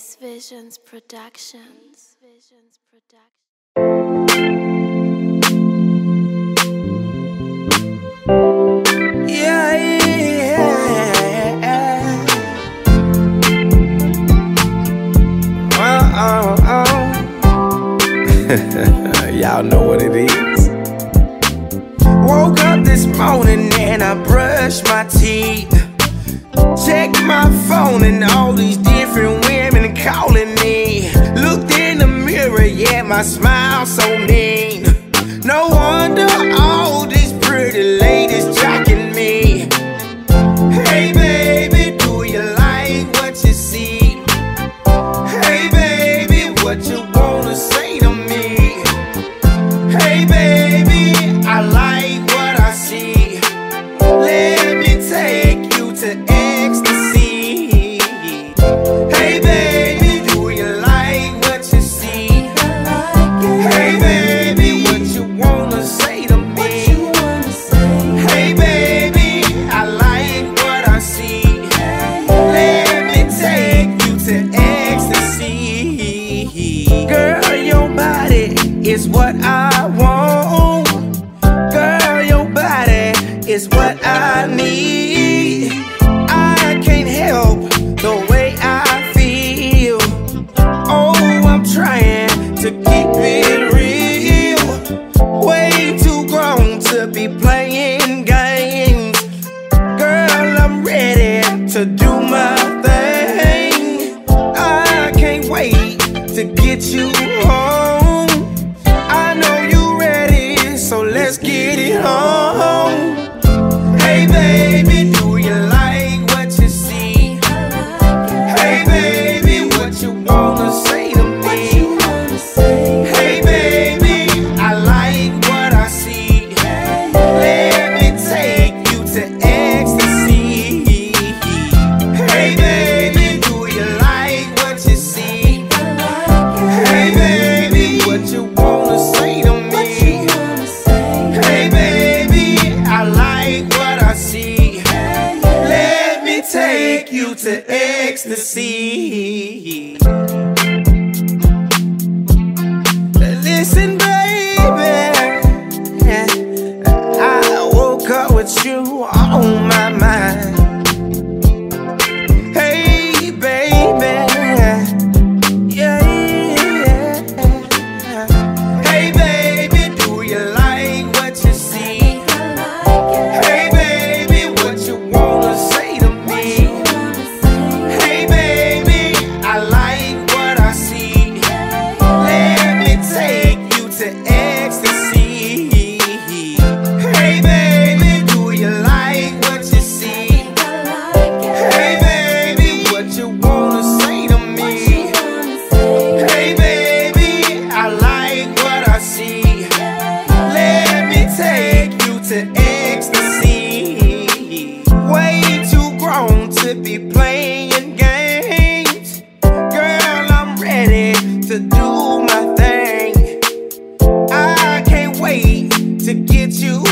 Ace Visionz Productions. Visionz Productions. Yeah, yeah. Oh, oh, oh. Y'all know what it is. Woke up this morning and I brushed my teeth. Checked my phone and all smile so mean. No is what I want. Girl, your body is what I need. I can't help the way I feel. Oh, I'm trying to keep it real. Way too grown to be playing games. Girl, I'm ready to do my thing. I can't wait to get you home. take you to ecstasy. Listen, baby, I woke up with you on my. you